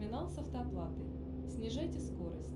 Терминал с автооплатой. Снижайте скорость.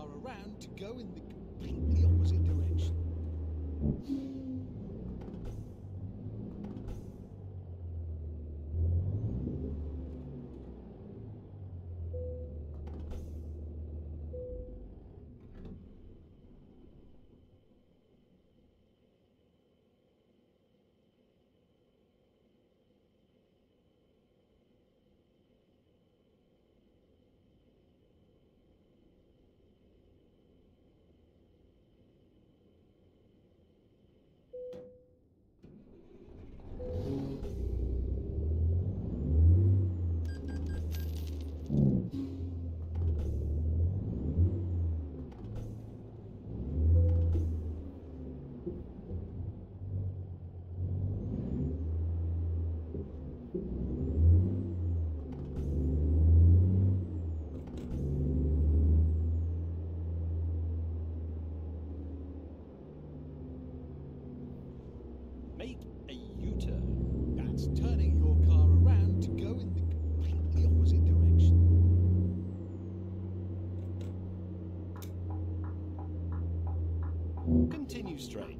Car around to go in the completely opposite direction.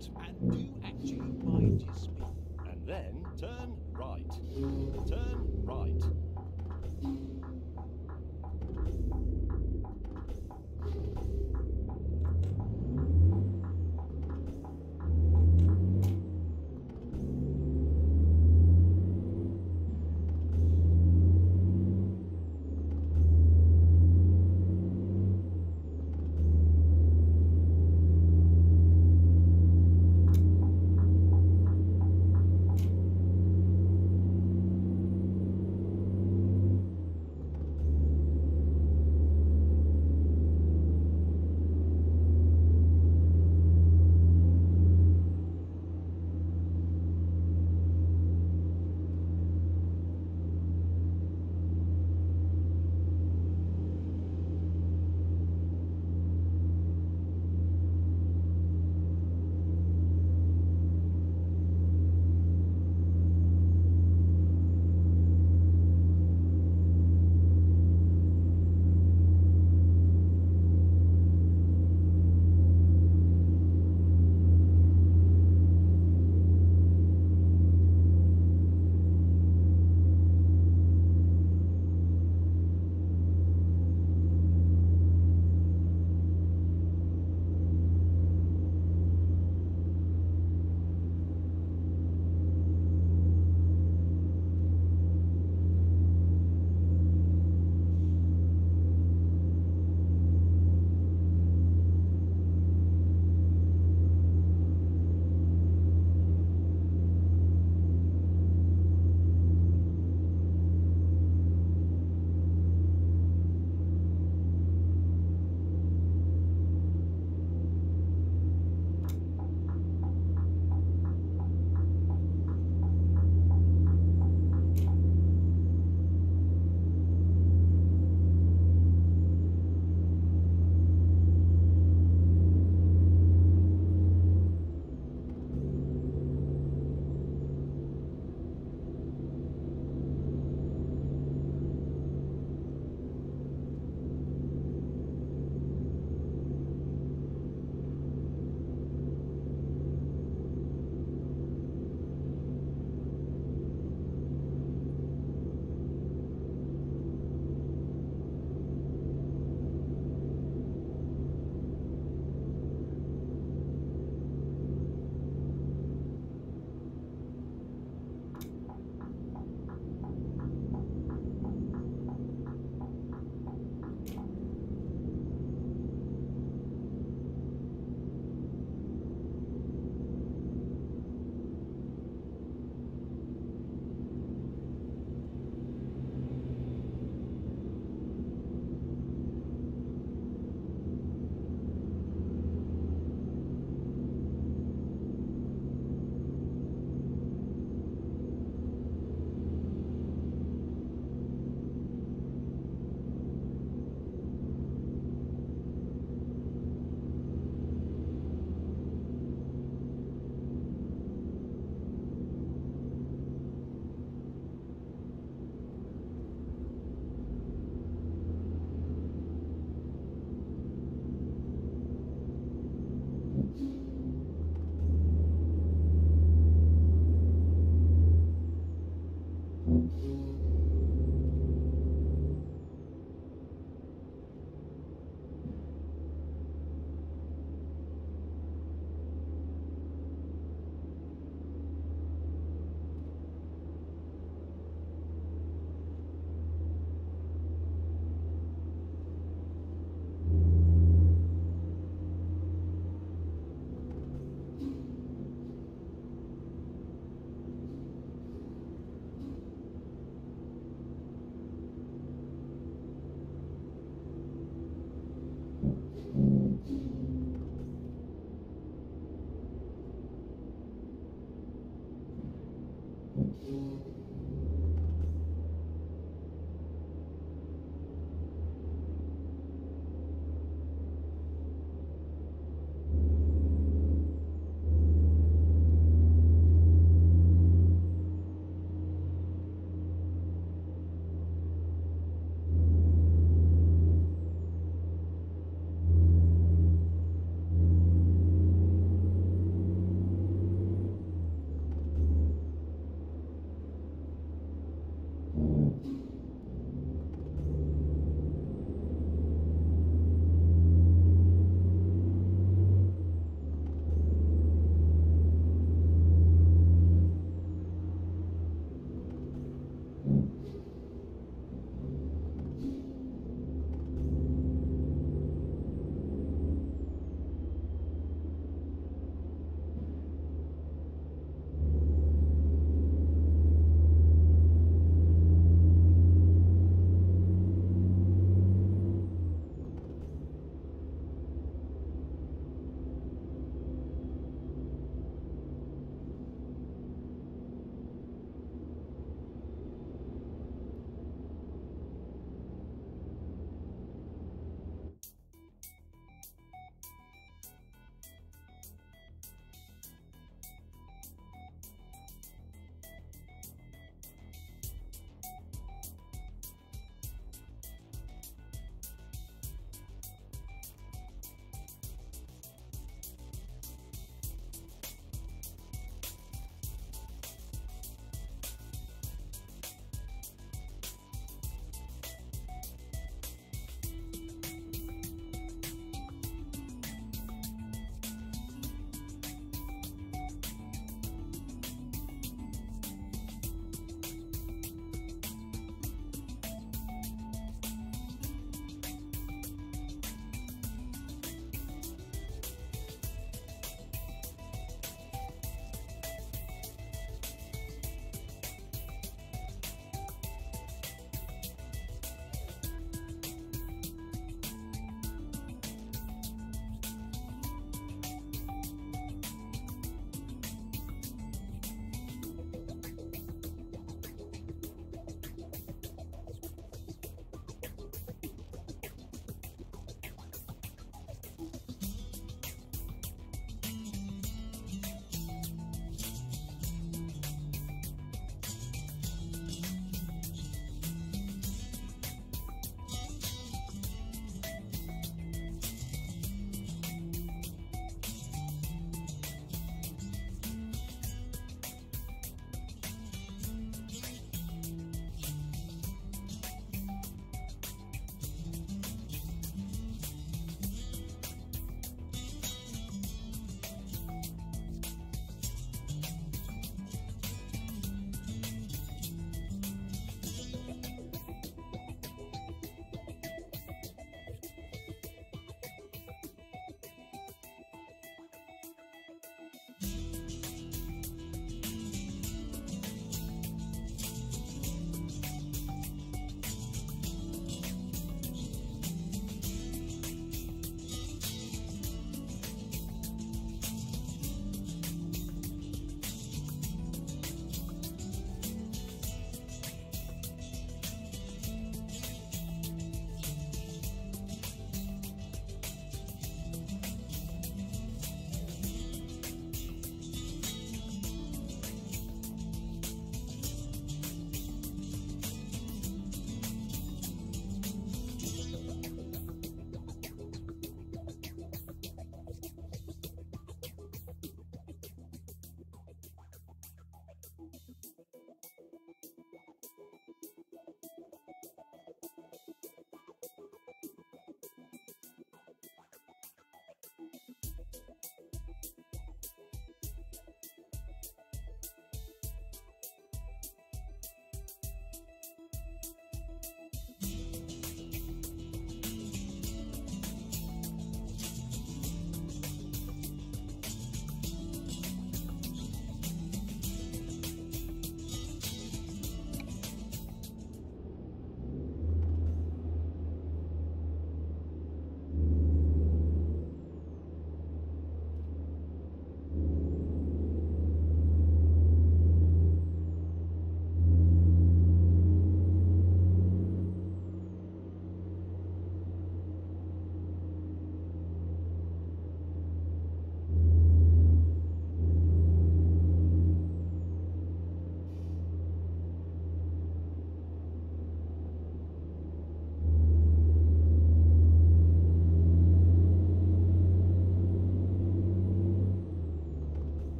Continue. And do actually mind your speed. And then turn right. Turn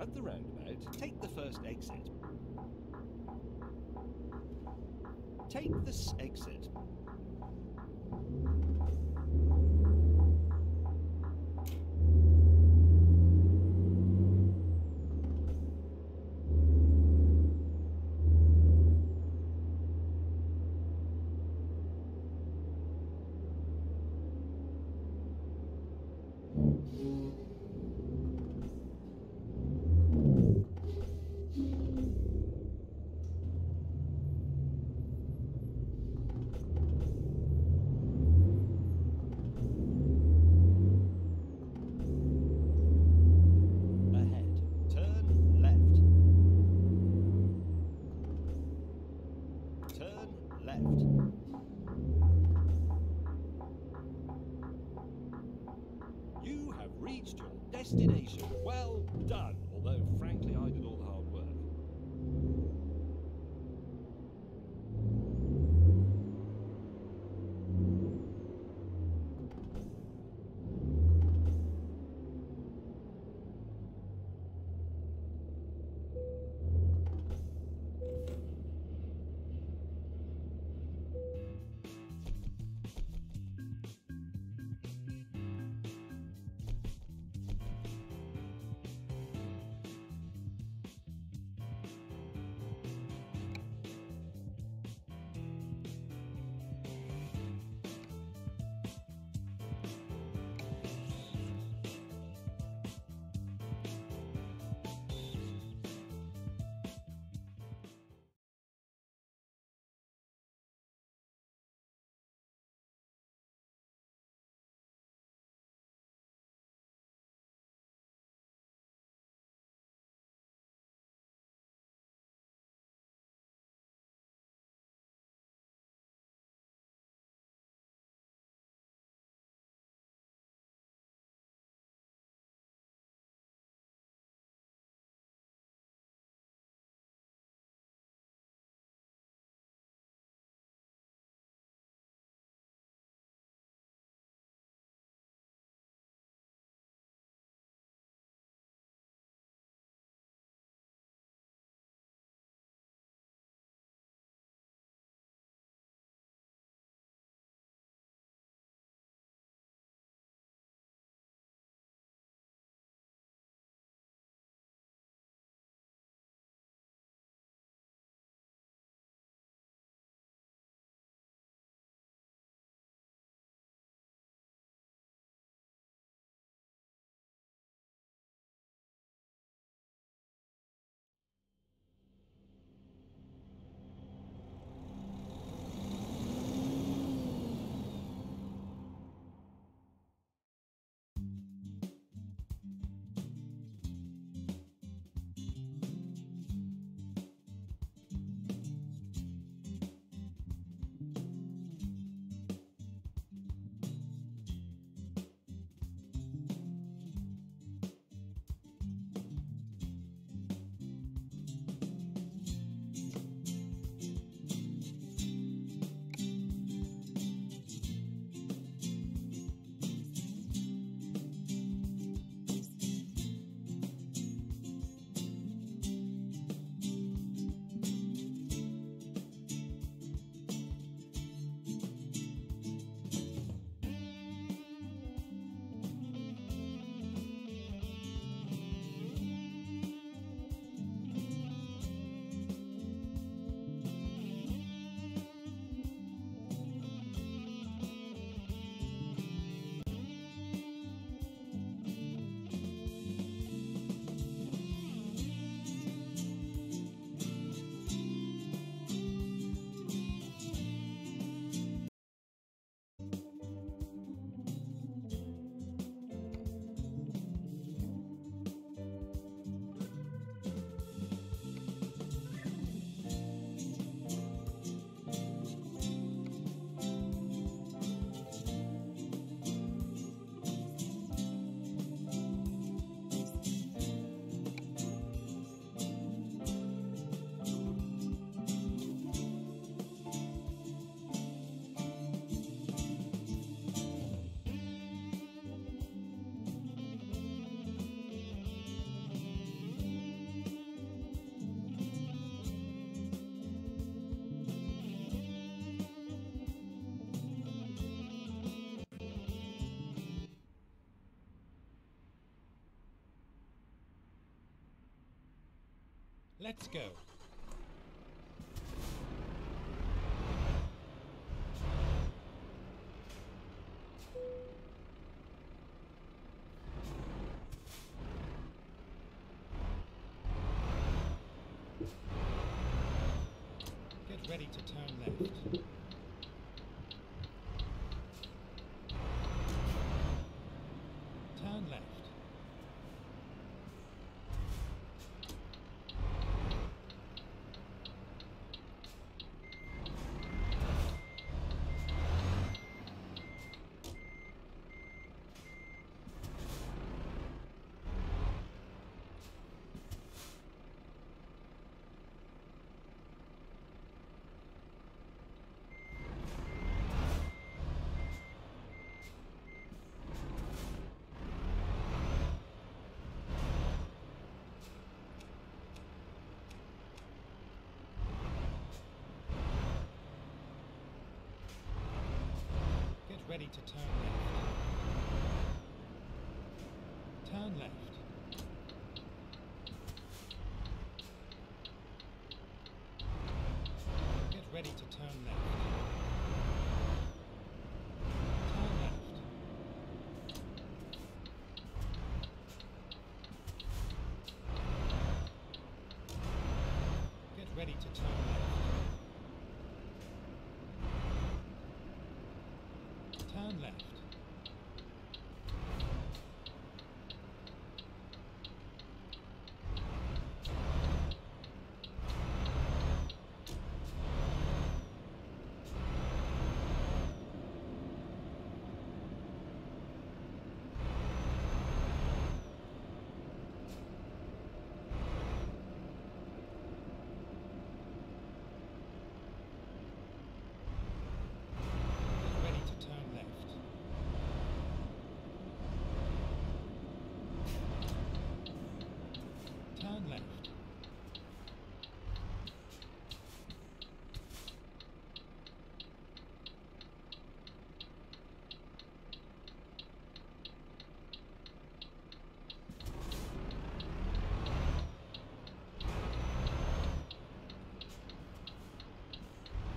At the roundabout, take the first exit. Take this exit. Let's go. Get ready to turn left. Turn left. Get ready to turn left. Turn left. Get ready to turn left. Turn left. Get ready to turn left. Turn left. Get ready to turn left. Turn left.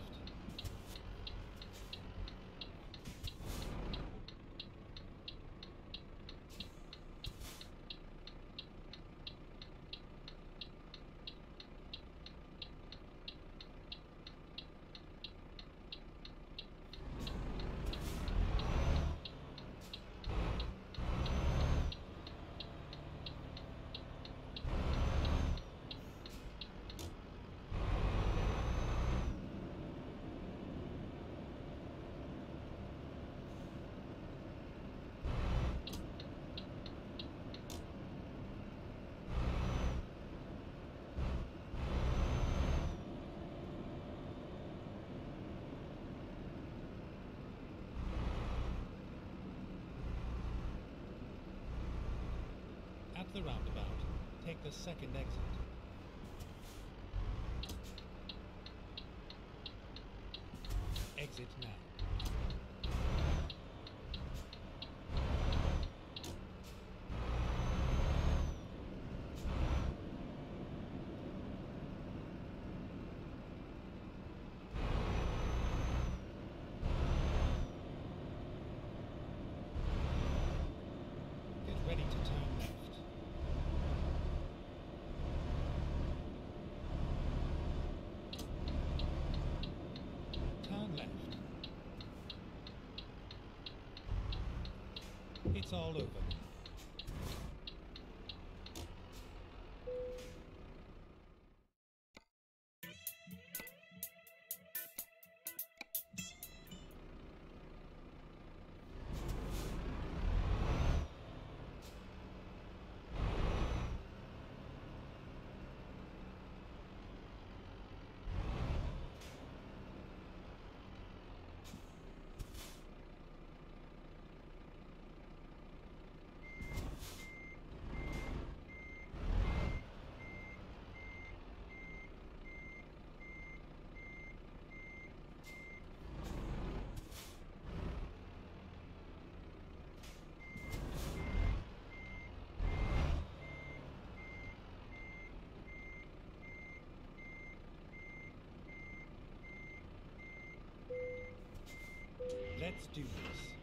the roundabout, take the second exit. Exit now. Get ready to turn left. Turn left. It's all over. Let's do this.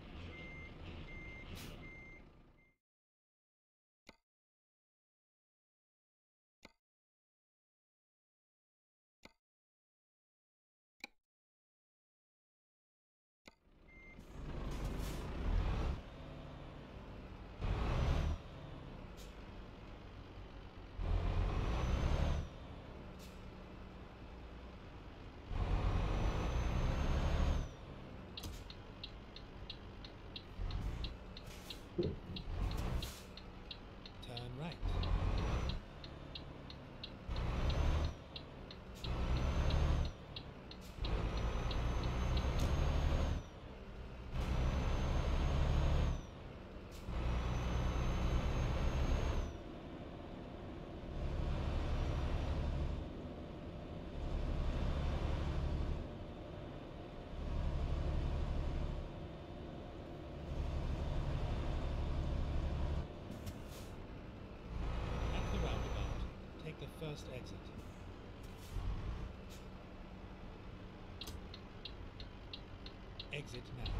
First exit. Exit now.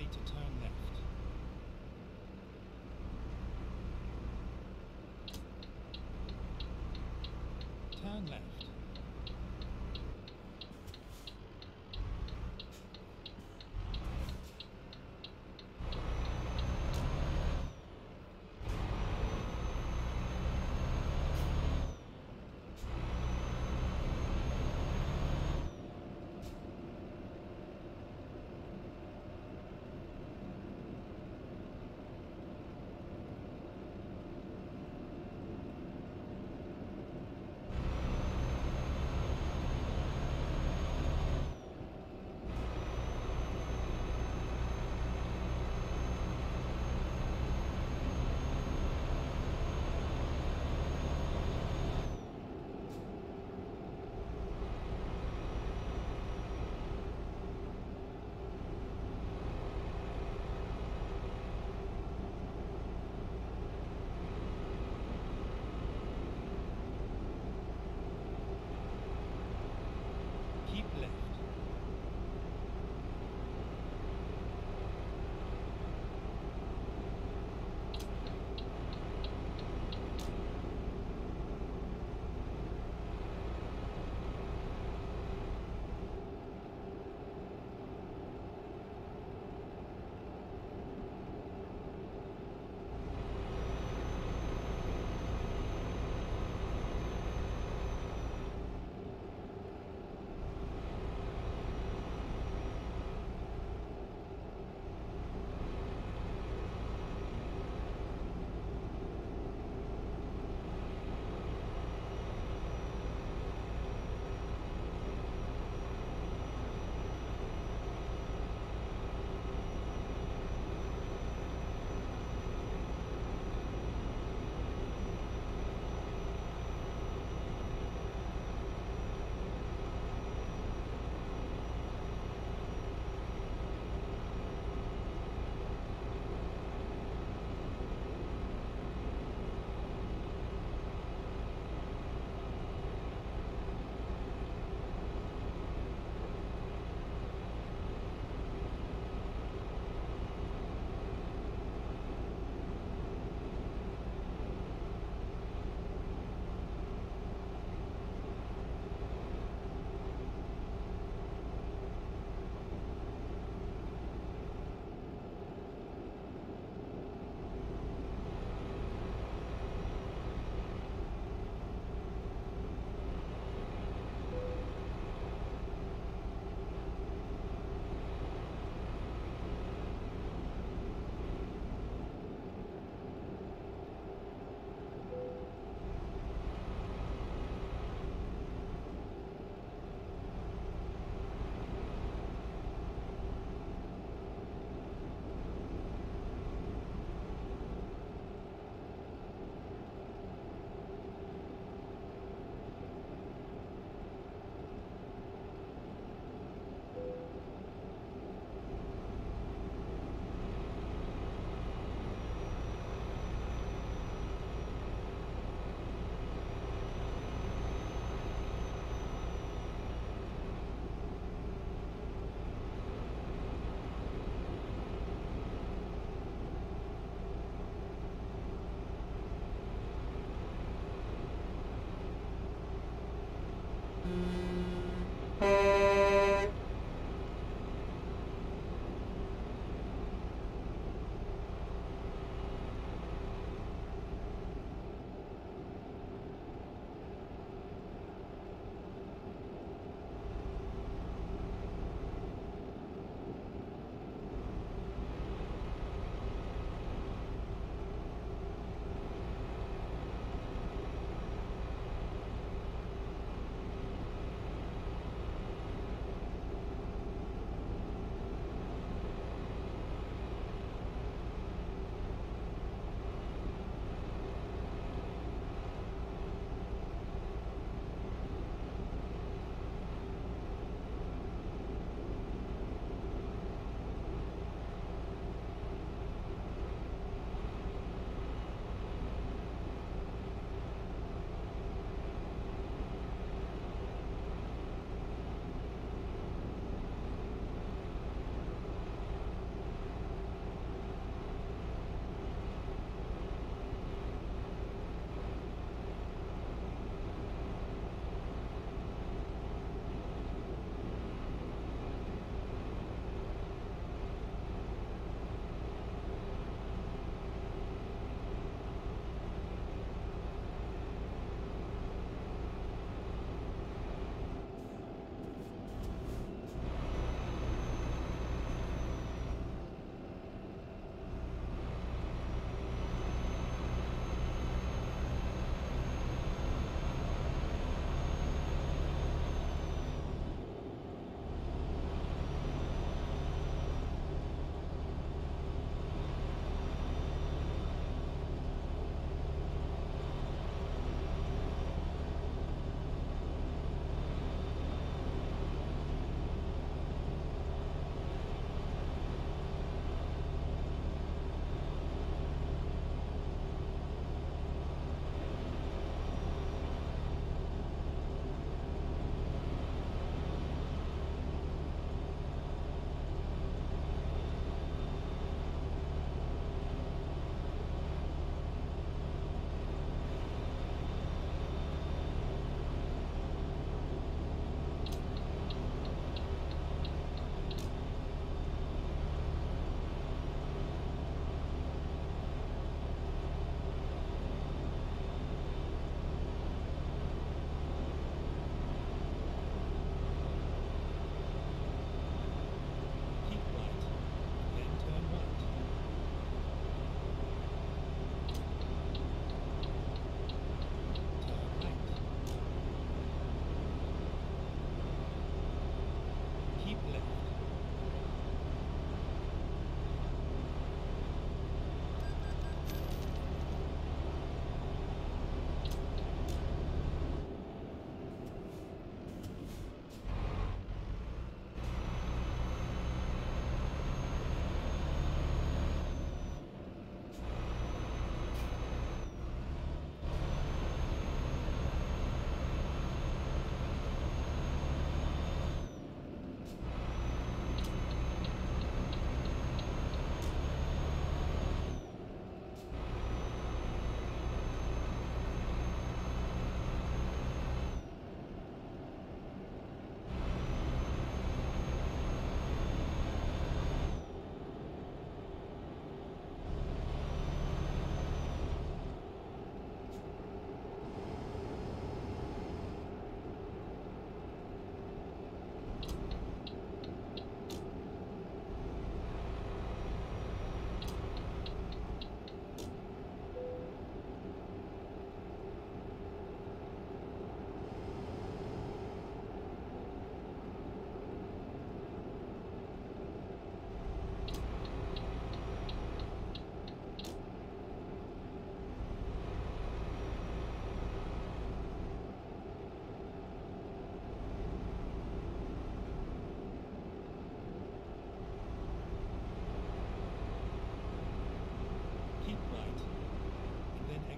Ready to turn left.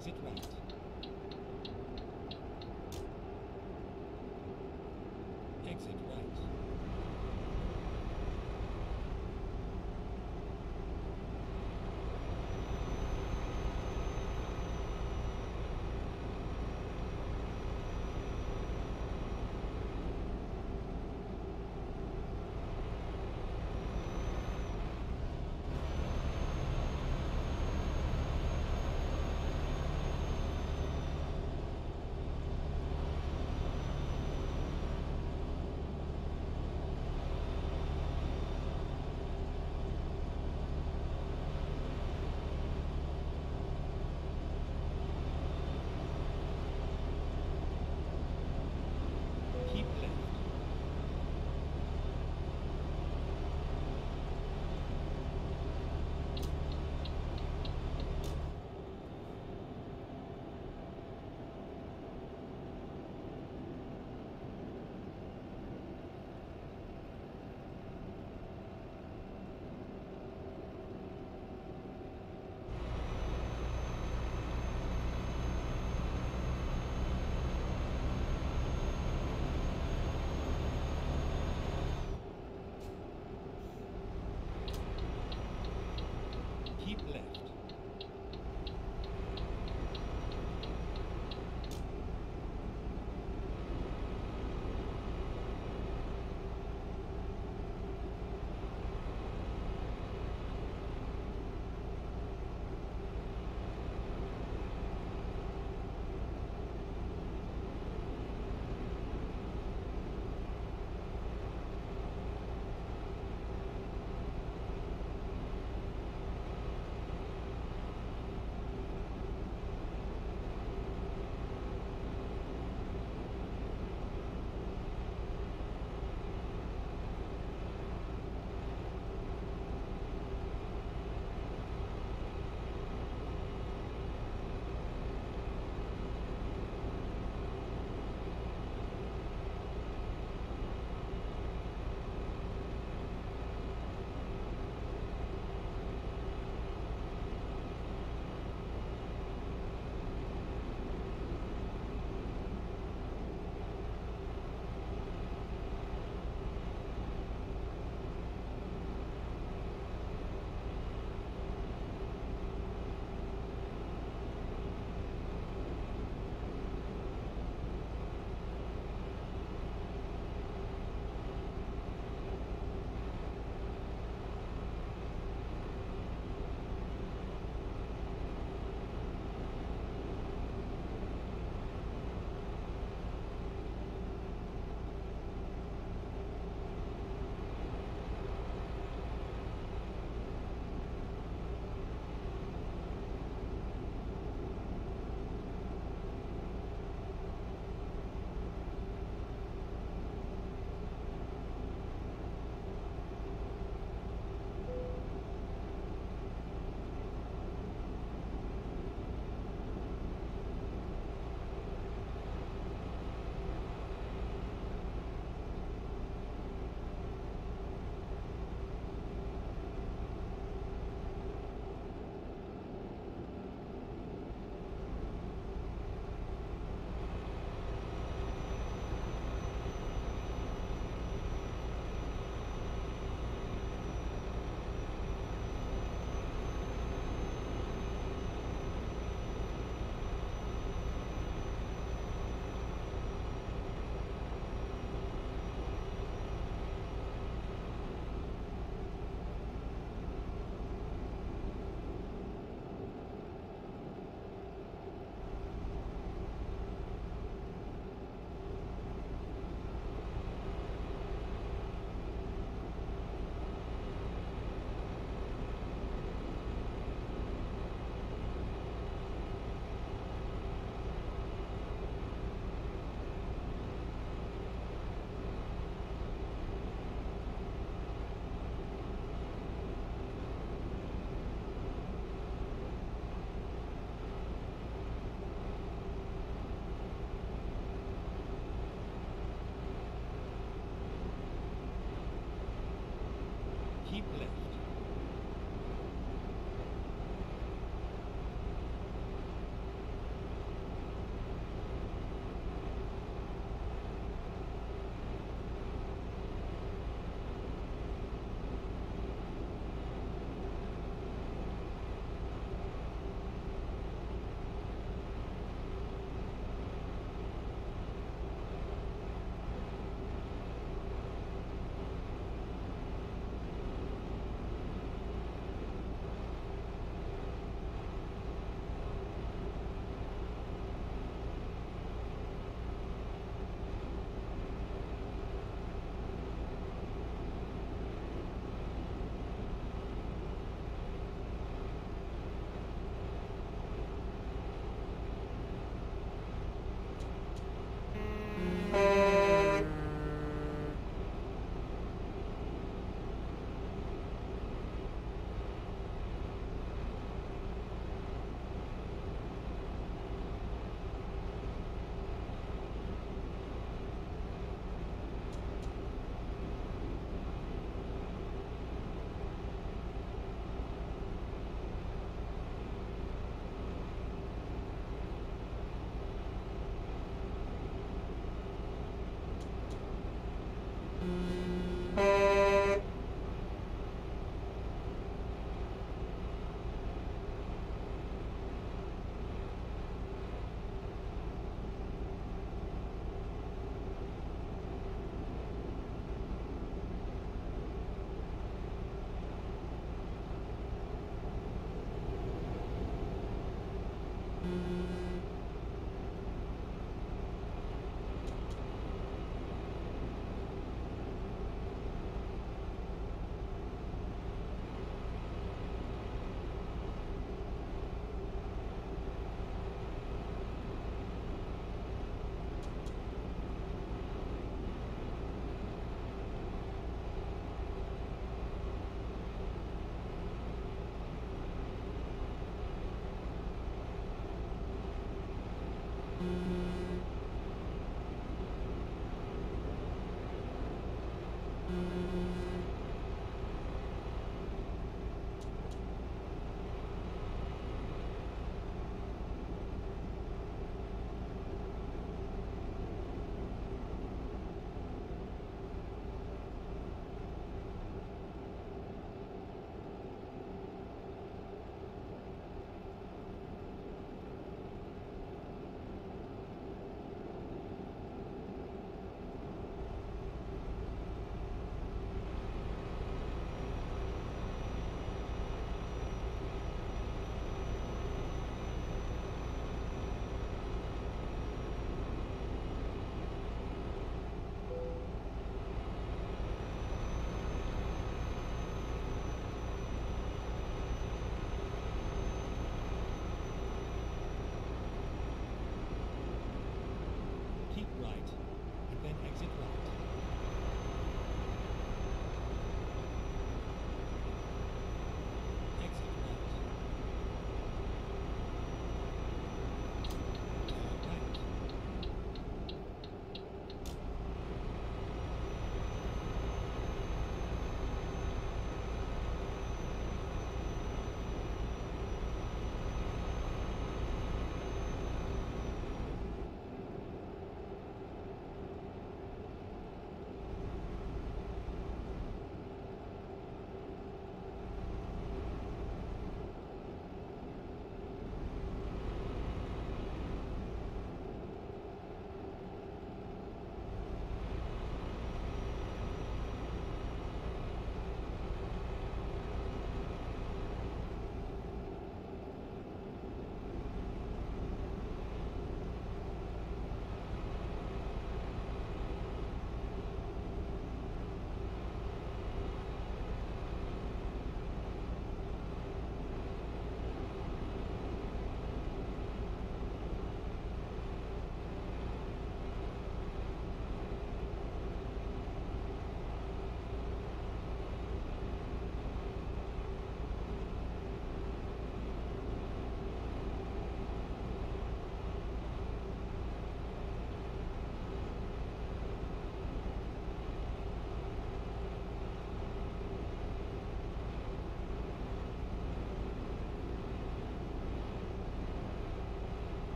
Exit right. deep left.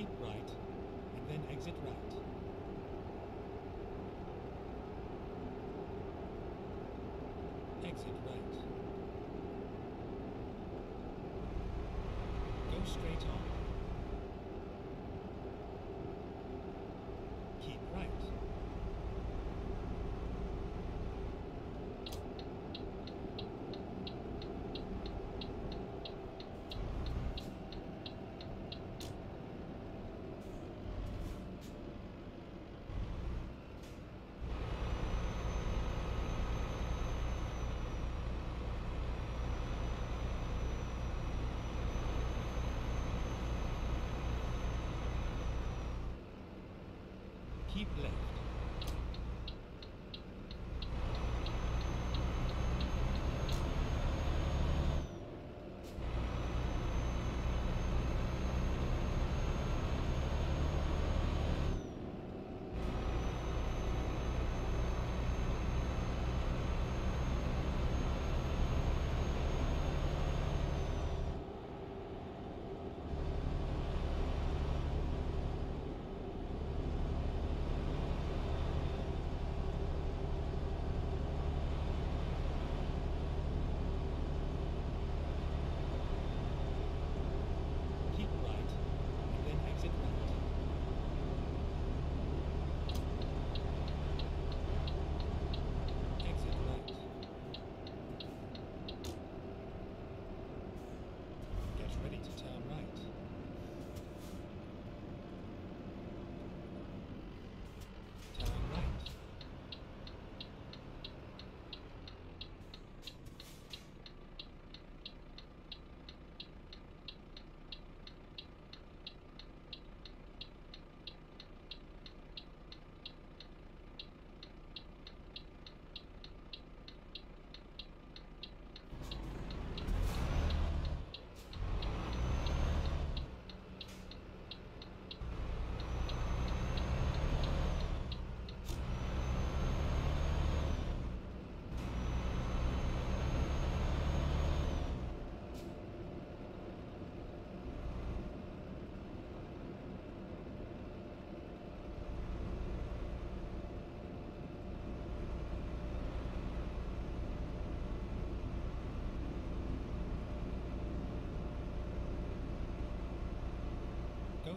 Keep right, and then exit right. Exit right. Go straight on. Keep right. Keep left.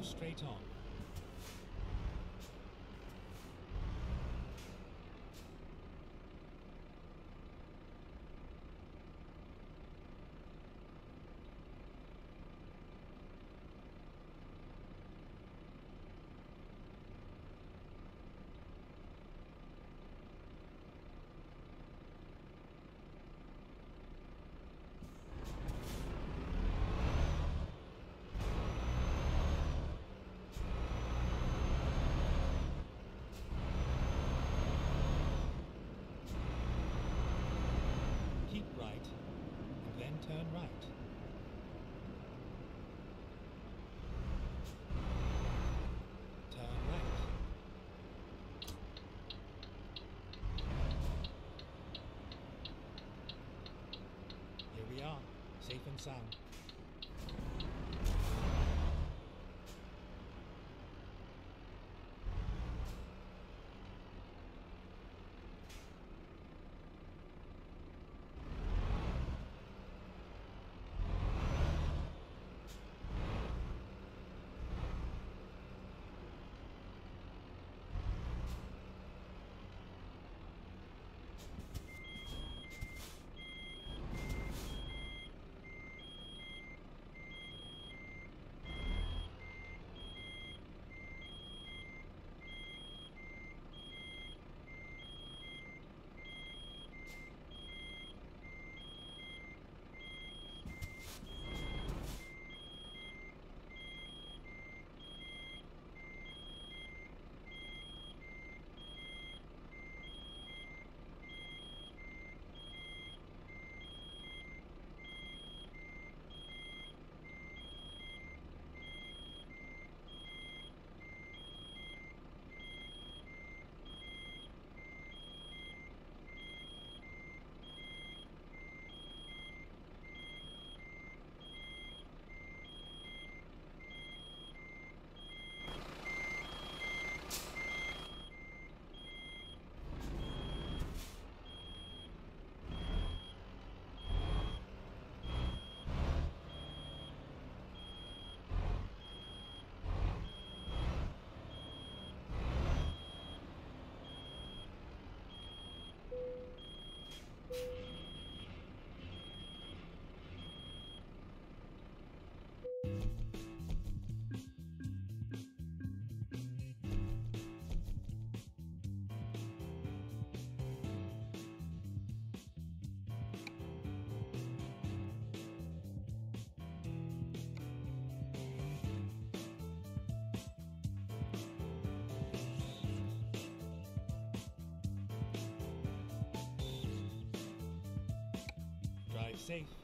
Straight on. Keep right, and then turn right. Turn right. Here we are, safe and sound. Safe.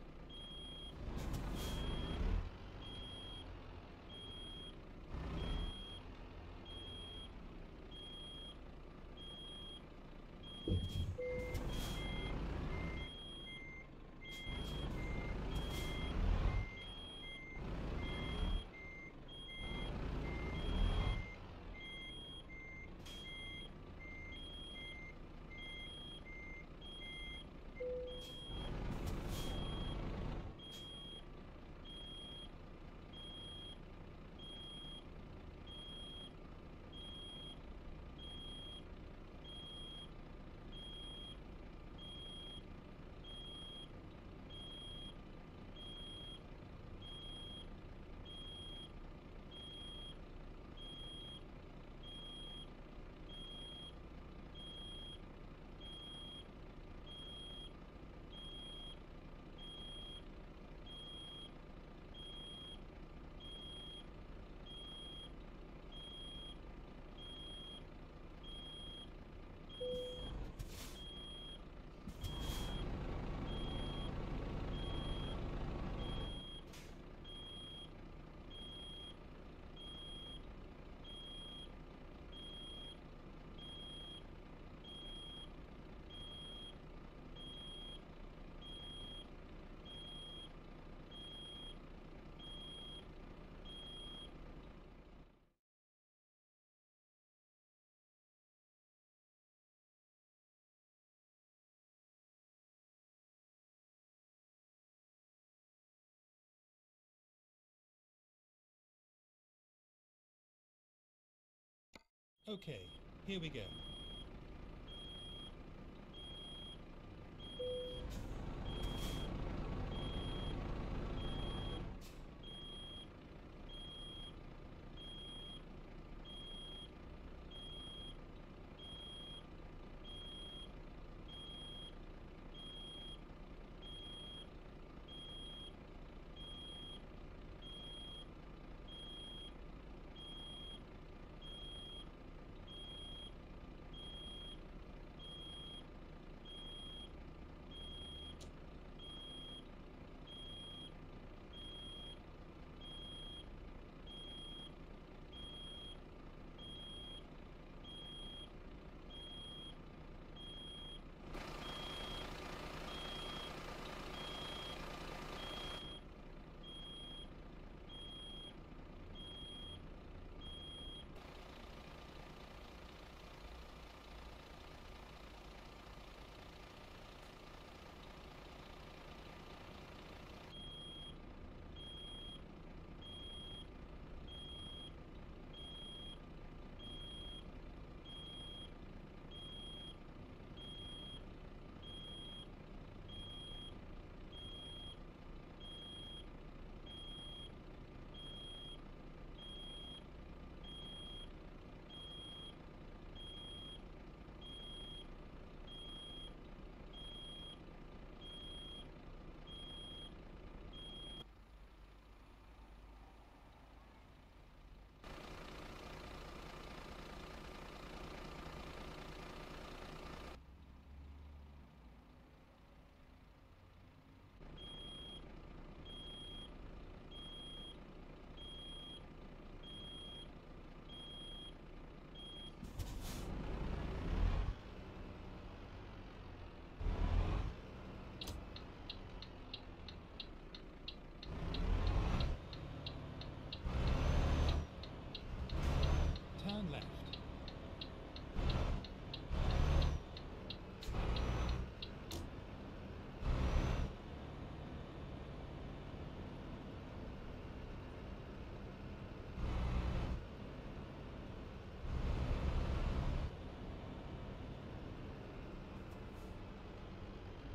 Okay, here we go.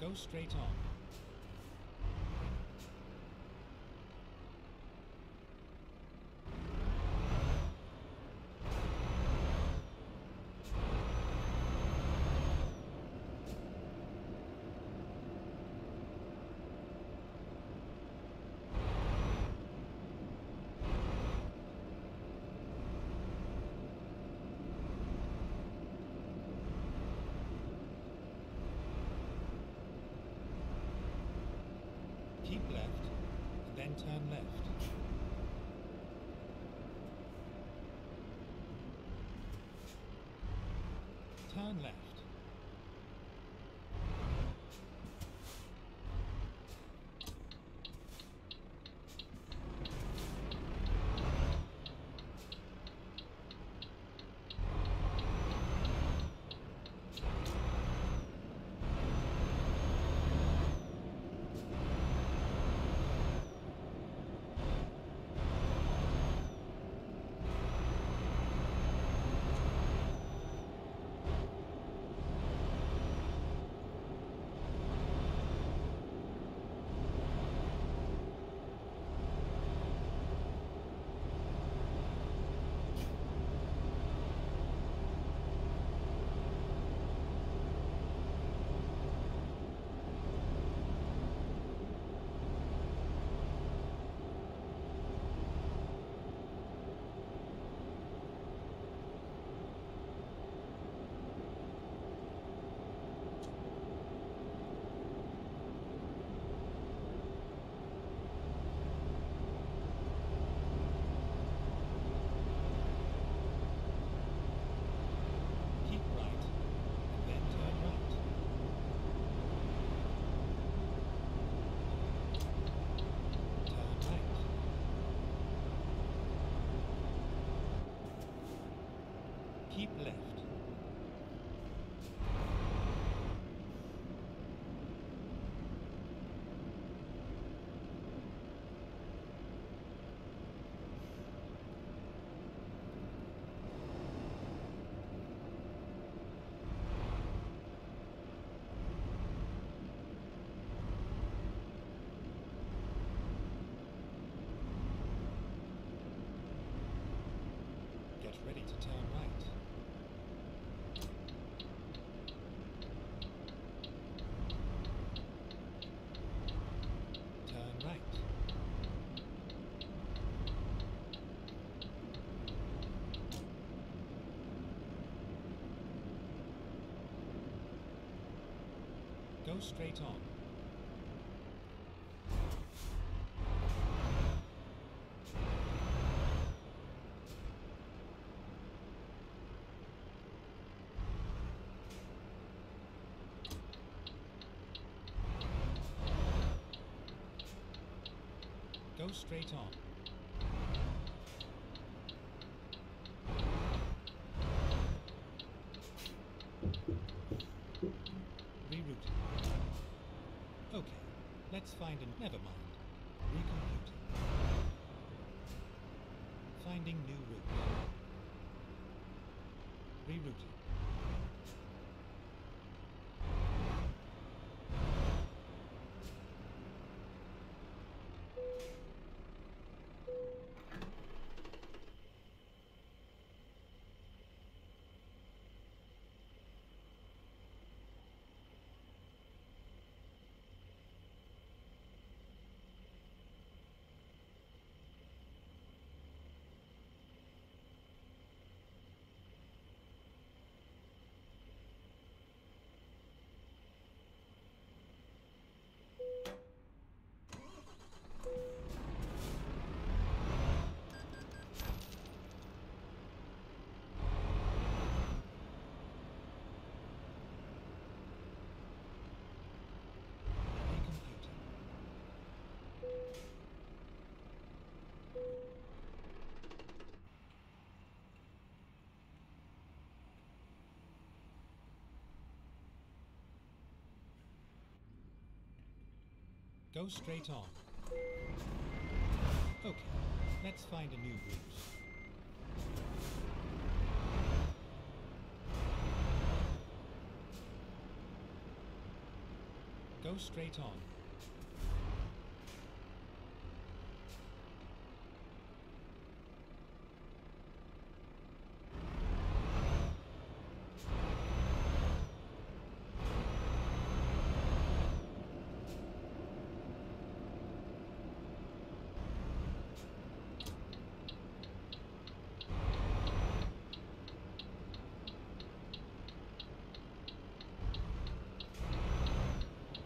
Go straight on. Keep left, and then turn left. Turn left. Keep right, and then turn right. Turn right. Keep left. Go straight on. Go straight on. Rerouting. Okay, let's find a. Never mind. Recomputing. Finding new route. Rerouting. Go straight on. Okay, let's find a new route. Go straight on.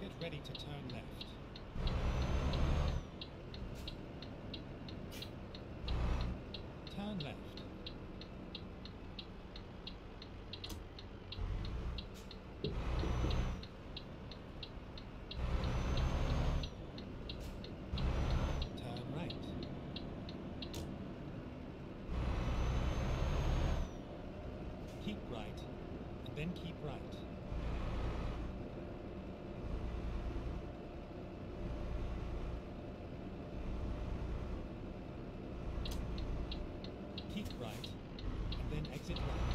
Get ready to turn left. Turn left. Turn right. Keep right, and then keep right. Keep right, and then exit right.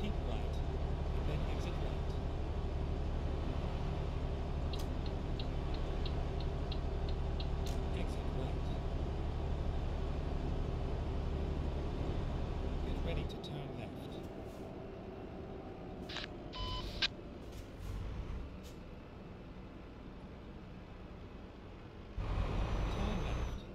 Keep right, and then exit right. Exit right. Get ready to turn left. Turn left.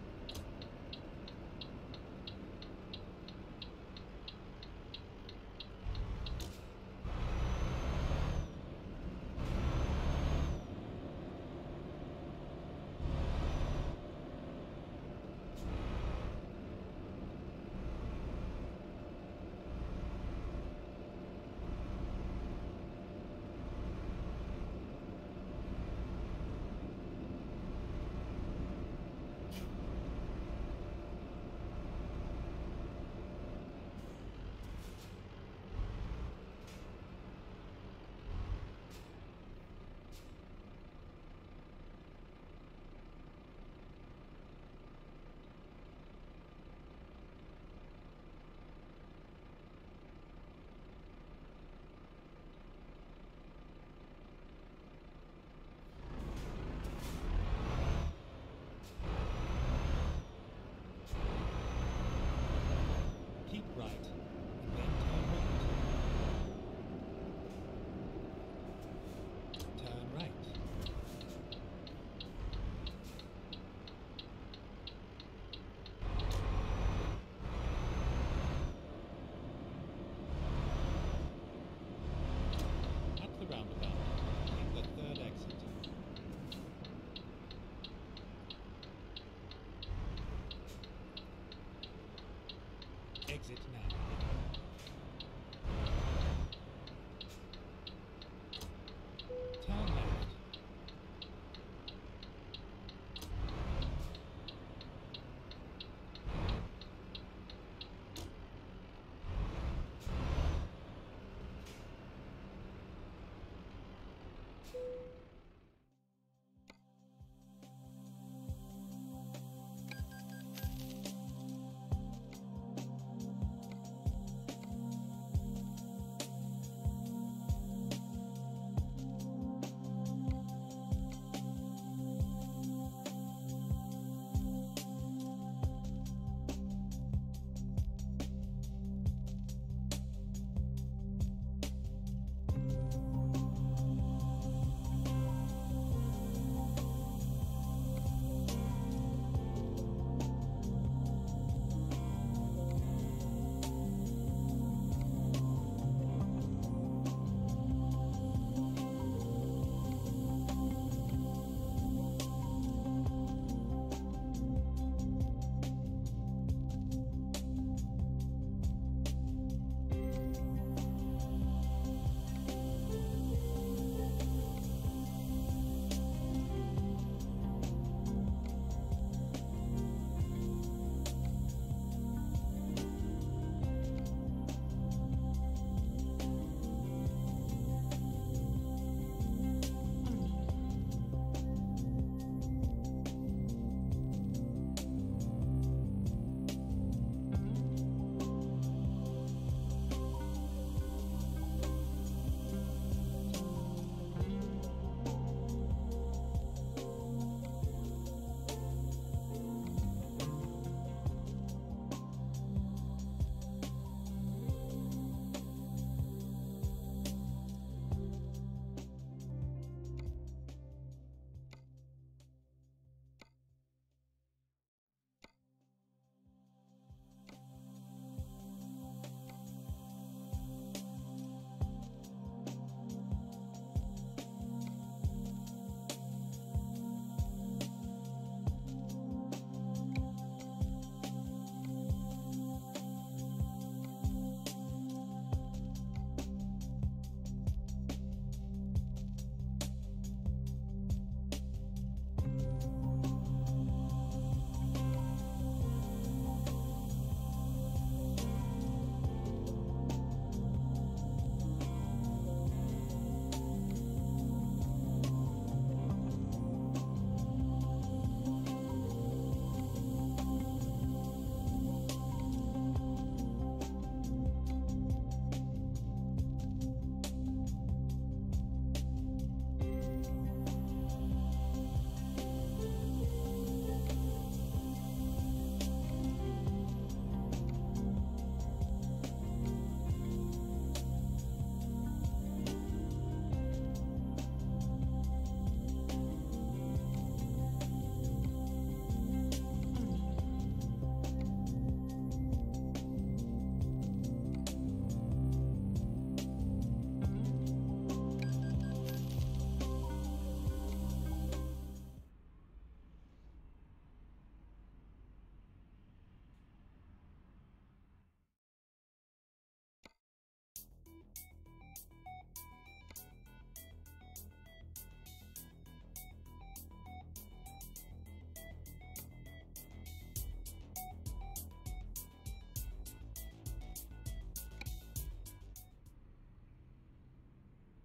Exit now. Turn left.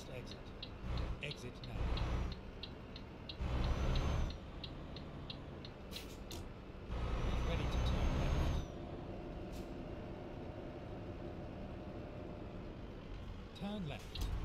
first exit. Exit now. Ready to turn left. Turn left.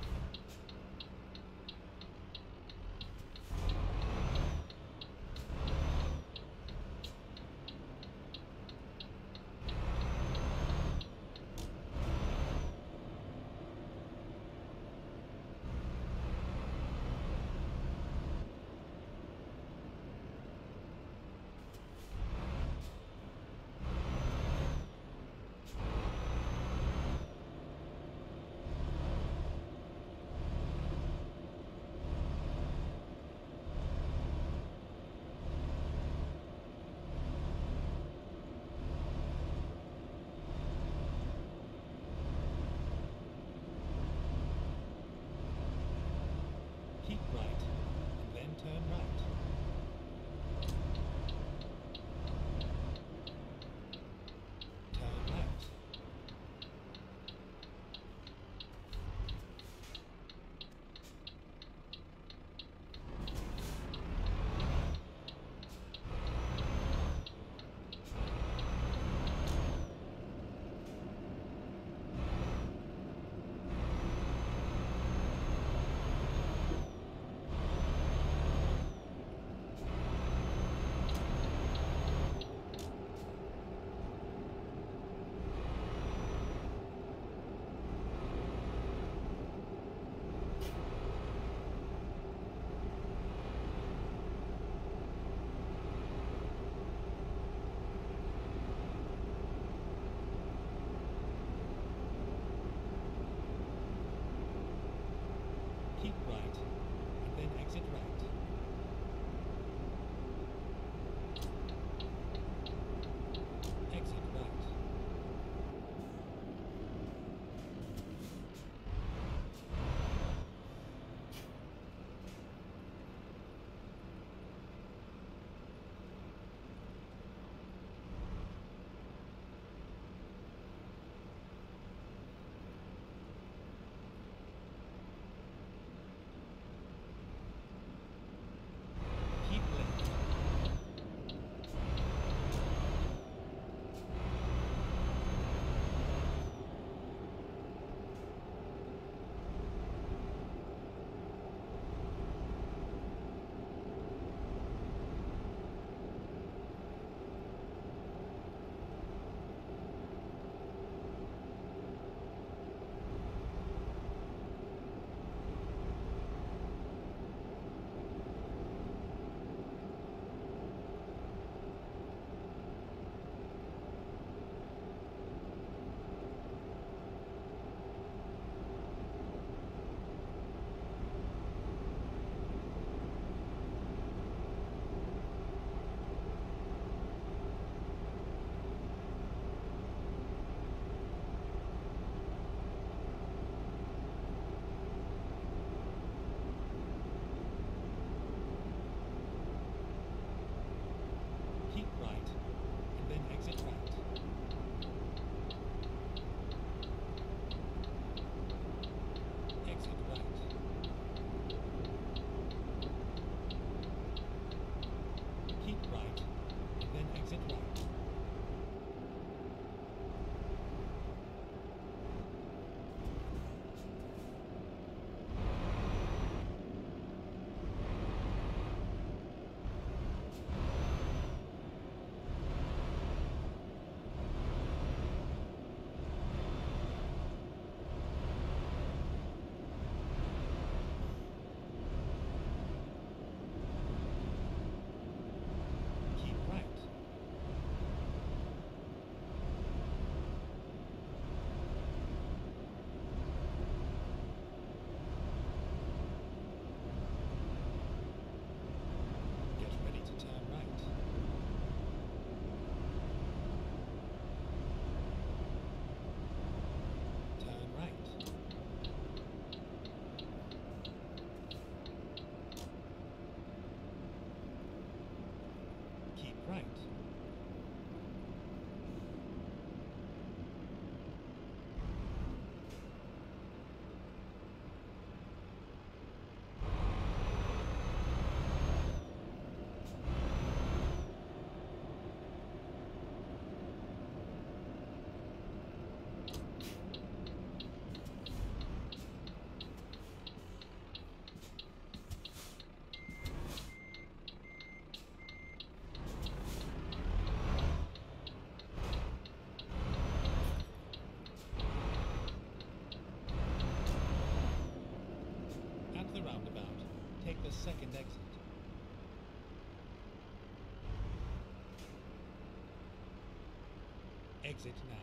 Exit now.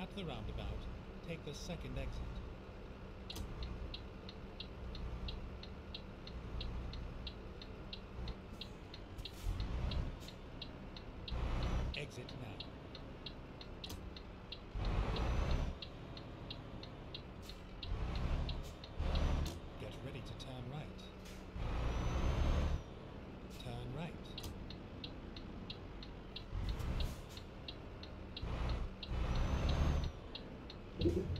At the roundabout, take the second exit. Exit now. Get ready to turn right. Turn right. We